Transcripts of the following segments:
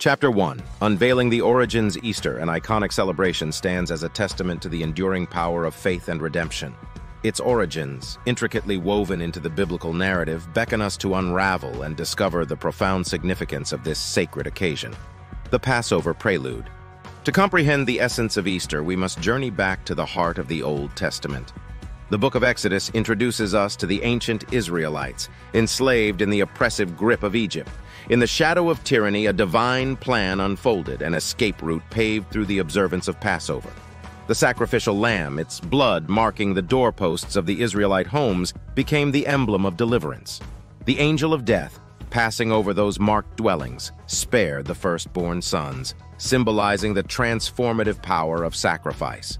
Chapter 1 Unveiling the Origins Easter, an iconic celebration, stands as a testament to the enduring power of faith and redemption. Its origins, intricately woven into the biblical narrative, beckon us to unravel and discover the profound significance of this sacred occasion. The Passover Prelude. To comprehend the essence of Easter, we must journey back to the heart of the Old Testament. The book of Exodus introduces us to the ancient Israelites, enslaved in the oppressive grip of Egypt. In the shadow of tyranny, a divine plan unfolded, an escape route paved through the observance of Passover. The sacrificial lamb, its blood marking the doorposts of the Israelite homes, became the emblem of deliverance. The angel of death, passing over those marked dwellings, spared the firstborn sons, symbolizing the transformative power of sacrifice.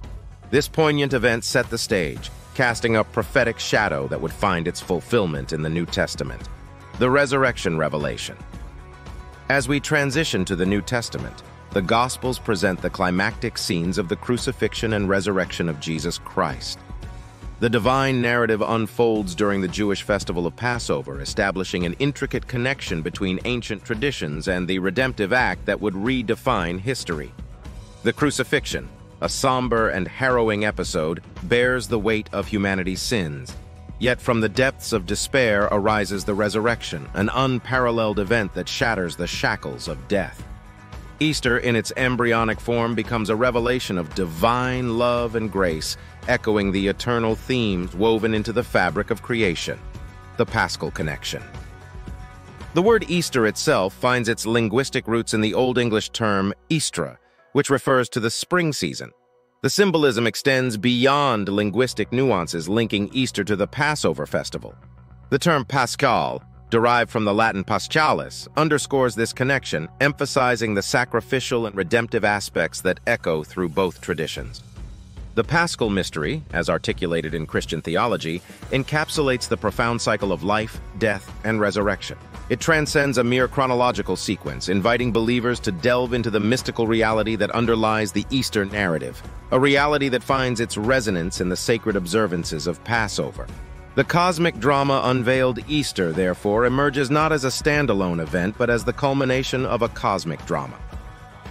This poignant event set the stage, casting a prophetic shadow that would find its fulfillment in the New Testament. The Resurrection Revelation. As we transition to the New Testament, the Gospels present the climactic scenes of the crucifixion and resurrection of Jesus Christ. The divine narrative unfolds during the Jewish festival of Passover, establishing an intricate connection between ancient traditions and the redemptive act that would redefine history. The crucifixion, a somber and harrowing episode, bears the weight of humanity's sins, Yet from the depths of despair arises the resurrection, an unparalleled event that shatters the shackles of death. Easter, in its embryonic form, becomes a revelation of divine love and grace, echoing the eternal themes woven into the fabric of creation. The Paschal Connection. The word Easter itself finds its linguistic roots in the Old English term Eastra, which refers to the spring season. The symbolism extends beyond linguistic nuances linking Easter to the Passover festival. The term Paschal, derived from the Latin paschalis, underscores this connection, emphasizing the sacrificial and redemptive aspects that echo through both traditions. The Paschal mystery, as articulated in Christian theology, encapsulates the profound cycle of life, death, and resurrection. It transcends a mere chronological sequence, inviting believers to delve into the mystical reality that underlies the Easter narrative, a reality that finds its resonance in the sacred observances of Passover. The cosmic drama unveiled Easter, therefore, emerges not as a standalone event, but as the culmination of a cosmic drama.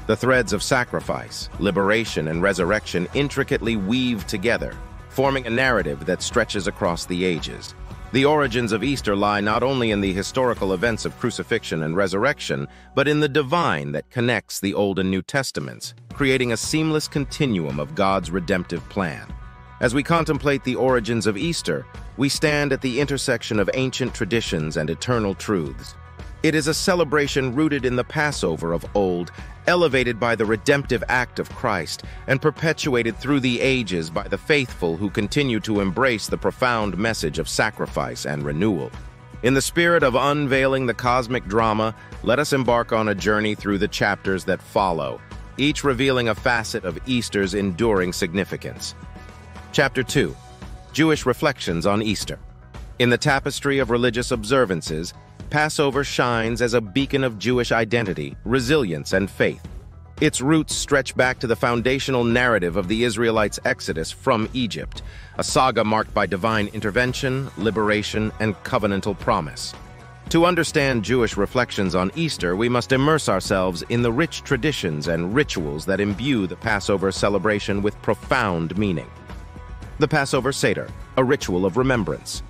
The threads of sacrifice, liberation, and resurrection intricately weave together, forming a narrative that stretches across the ages. The origins of Easter lie not only in the historical events of crucifixion and resurrection, but in the divine that connects the Old and New Testaments, creating a seamless continuum of God's redemptive plan. As we contemplate the origins of Easter, we stand at the intersection of ancient traditions and eternal truths. It is a celebration rooted in the Passover of old, elevated by the redemptive act of Christ, and perpetuated through the ages by the faithful who continue to embrace the profound message of sacrifice and renewal. In the spirit of unveiling the cosmic drama, let us embark on a journey through the chapters that follow, each revealing a facet of Easter's enduring significance. Chapter 2 Jewish Reflections on Easter In the tapestry of religious observances, Passover shines as a beacon of Jewish identity, resilience, and faith. Its roots stretch back to the foundational narrative of the Israelites' exodus from Egypt, a saga marked by divine intervention, liberation, and covenantal promise. To understand Jewish reflections on Easter, we must immerse ourselves in the rich traditions and rituals that imbue the Passover celebration with profound meaning. The Passover Seder, a ritual of remembrance.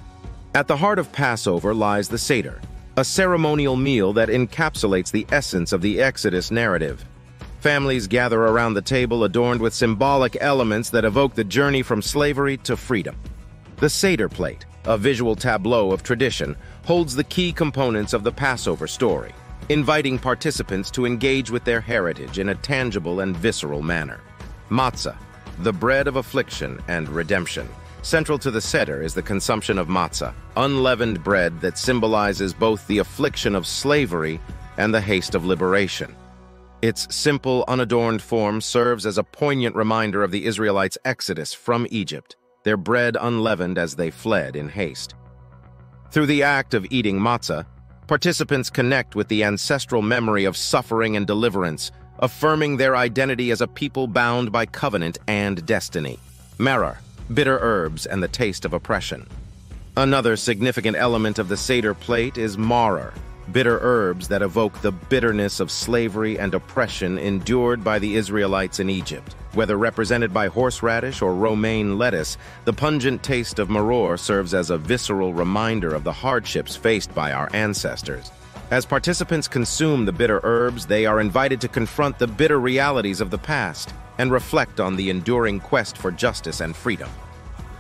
At the heart of Passover lies the Seder, a ceremonial meal that encapsulates the essence of the Exodus narrative. Families gather around the table adorned with symbolic elements that evoke the journey from slavery to freedom. The Seder plate, a visual tableau of tradition, holds the key components of the Passover story, inviting participants to engage with their heritage in a tangible and visceral manner. Matzah, the bread of affliction and redemption, Central to the Seder is the consumption of matzah, unleavened bread that symbolizes both the affliction of slavery and the haste of liberation. Its simple, unadorned form serves as a poignant reminder of the Israelites' exodus from Egypt, their bread unleavened as they fled in haste. Through the act of eating matzah, participants connect with the ancestral memory of suffering and deliverance, affirming their identity as a people bound by covenant and destiny. Maror, bitter herbs, and the taste of oppression. Another significant element of the Seder plate is maror, bitter herbs that evoke the bitterness of slavery and oppression endured by the Israelites in Egypt. Whether represented by horseradish or romaine lettuce, the pungent taste of maror serves as a visceral reminder of the hardships faced by our ancestors. As participants consume the bitter herbs, they are invited to confront the bitter realities of the past and reflect on the enduring quest for justice and freedom.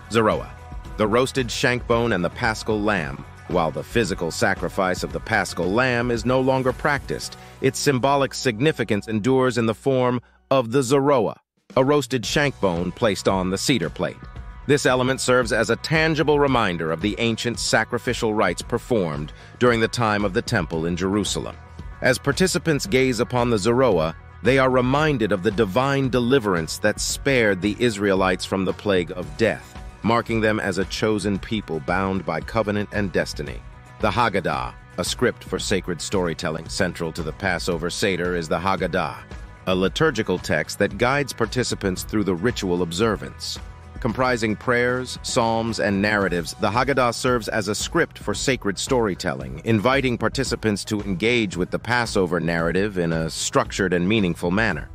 Zoroa, the roasted shank bone and the paschal lamb, while the physical sacrifice of the paschal lamb is no longer practiced, its symbolic significance endures in the form of the Zoroa, a roasted shank bone placed on the Seder plate. This element serves as a tangible reminder of the ancient sacrificial rites performed during the time of the Temple in Jerusalem. As participants gaze upon the Zoroa, they are reminded of the divine deliverance that spared the Israelites from the plague of death, marking them as a chosen people bound by covenant and destiny. The Haggadah, a script for sacred storytelling central to the Passover Seder, is the Haggadah, a liturgical text that guides participants through the ritual observance. Comprising prayers, psalms, and narratives, the Haggadah serves as a script for sacred storytelling, inviting participants to engage with the Passover narrative in a structured and meaningful manner.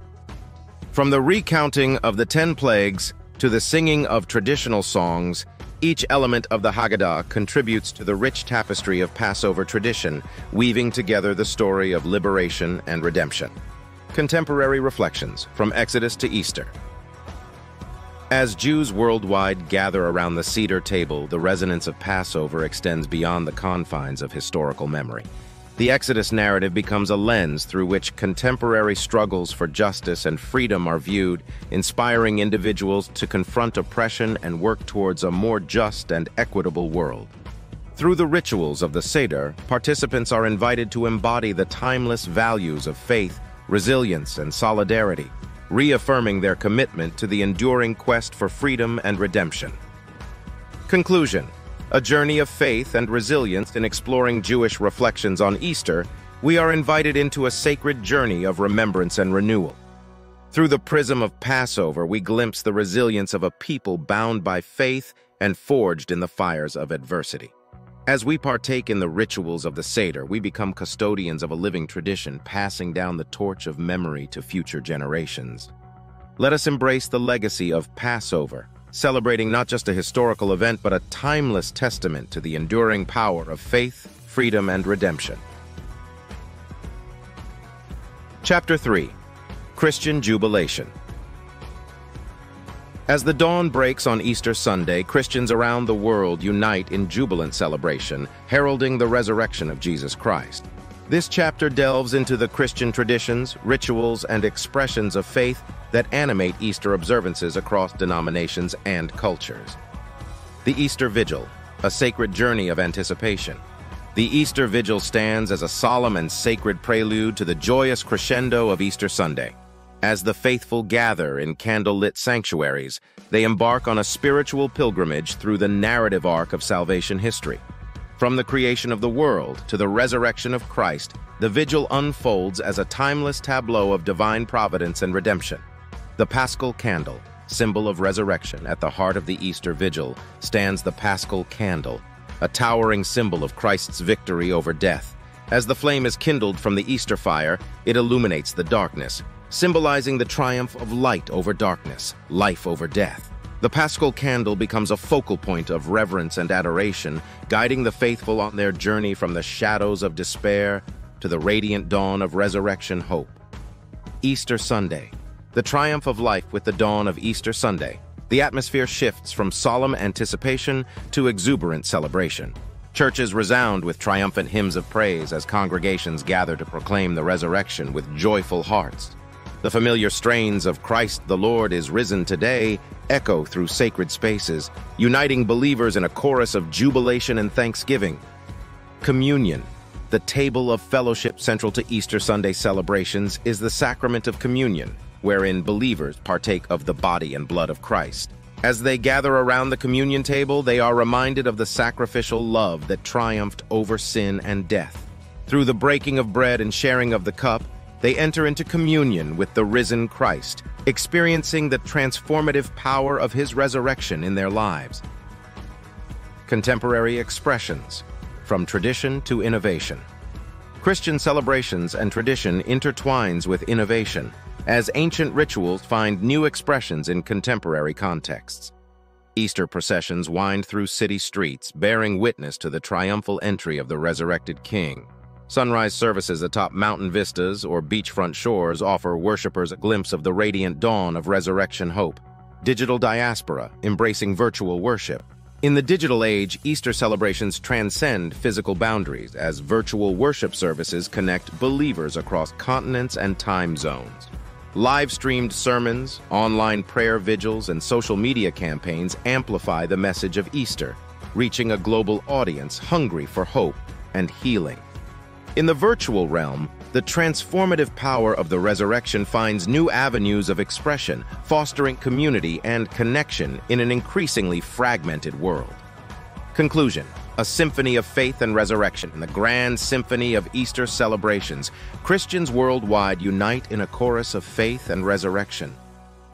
From the recounting of the ten plagues to the singing of traditional songs, each element of the Haggadah contributes to the rich tapestry of Passover tradition, weaving together the story of liberation and redemption. Contemporary Reflections from Exodus to Easter. As Jews worldwide gather around the Seder table, the resonance of Passover extends beyond the confines of historical memory. The Exodus narrative becomes a lens through which contemporary struggles for justice and freedom are viewed, inspiring individuals to confront oppression and work towards a more just and equitable world. Through the rituals of the Seder, participants are invited to embody the timeless values of faith, resilience, and solidarity, reaffirming their commitment to the enduring quest for freedom and redemption. Conclusion A journey of faith and resilience in exploring Jewish reflections on Easter, we are invited into a sacred journey of remembrance and renewal. Through the prism of Passover, we glimpse the resilience of a people bound by faith and forged in the fires of adversity. As we partake in the rituals of the Seder, we become custodians of a living tradition, passing down the torch of memory to future generations. Let us embrace the legacy of Passover, celebrating not just a historical event, but a timeless testament to the enduring power of faith, freedom, and redemption. Chapter 3 Christian Jubilation as the dawn breaks on Easter Sunday, Christians around the world unite in jubilant celebration, heralding the resurrection of Jesus Christ. This chapter delves into the Christian traditions, rituals, and expressions of faith that animate Easter observances across denominations and cultures. The Easter Vigil, a sacred journey of anticipation. The Easter Vigil stands as a solemn and sacred prelude to the joyous crescendo of Easter Sunday. As the faithful gather in candlelit sanctuaries, they embark on a spiritual pilgrimage through the narrative arc of salvation history. From the creation of the world to the resurrection of Christ, the vigil unfolds as a timeless tableau of divine providence and redemption. The Paschal Candle, symbol of resurrection at the heart of the Easter Vigil, stands the Paschal Candle, a towering symbol of Christ's victory over death. As the flame is kindled from the Easter fire, it illuminates the darkness, symbolizing the triumph of light over darkness, life over death. The Paschal candle becomes a focal point of reverence and adoration, guiding the faithful on their journey from the shadows of despair to the radiant dawn of resurrection hope. Easter Sunday, the triumph of life with the dawn of Easter Sunday. The atmosphere shifts from solemn anticipation to exuberant celebration. Churches resound with triumphant hymns of praise as congregations gather to proclaim the resurrection with joyful hearts. The familiar strains of Christ the Lord is risen today echo through sacred spaces, uniting believers in a chorus of jubilation and thanksgiving. Communion, the table of fellowship central to Easter Sunday celebrations, is the sacrament of communion, wherein believers partake of the body and blood of Christ. As they gather around the communion table, they are reminded of the sacrificial love that triumphed over sin and death. Through the breaking of bread and sharing of the cup, they enter into communion with the risen Christ, experiencing the transformative power of his resurrection in their lives. Contemporary expressions, from tradition to innovation. Christian celebrations and tradition intertwines with innovation, as ancient rituals find new expressions in contemporary contexts. Easter processions wind through city streets, bearing witness to the triumphal entry of the resurrected King. Sunrise services atop mountain vistas or beachfront shores offer worshippers a glimpse of the radiant dawn of resurrection hope. Digital diaspora, embracing virtual worship. In the digital age, Easter celebrations transcend physical boundaries as virtual worship services connect believers across continents and time zones. Live-streamed sermons, online prayer vigils, and social media campaigns amplify the message of Easter, reaching a global audience hungry for hope and healing. In the virtual realm, the transformative power of the resurrection finds new avenues of expression, fostering community and connection in an increasingly fragmented world. Conclusion a symphony of faith and resurrection in the grand symphony of Easter celebrations, Christians worldwide unite in a chorus of faith and resurrection.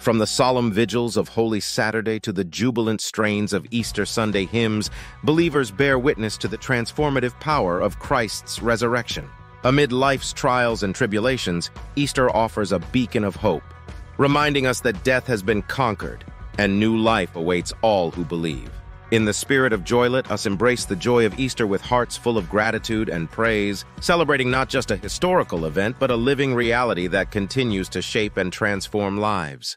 From the solemn vigils of Holy Saturday to the jubilant strains of Easter Sunday hymns, believers bear witness to the transformative power of Christ's resurrection. Amid life's trials and tribulations, Easter offers a beacon of hope, reminding us that death has been conquered and new life awaits all who believe. In the spirit of joy, let us embrace the joy of Easter with hearts full of gratitude and praise, celebrating not just a historical event, but a living reality that continues to shape and transform lives.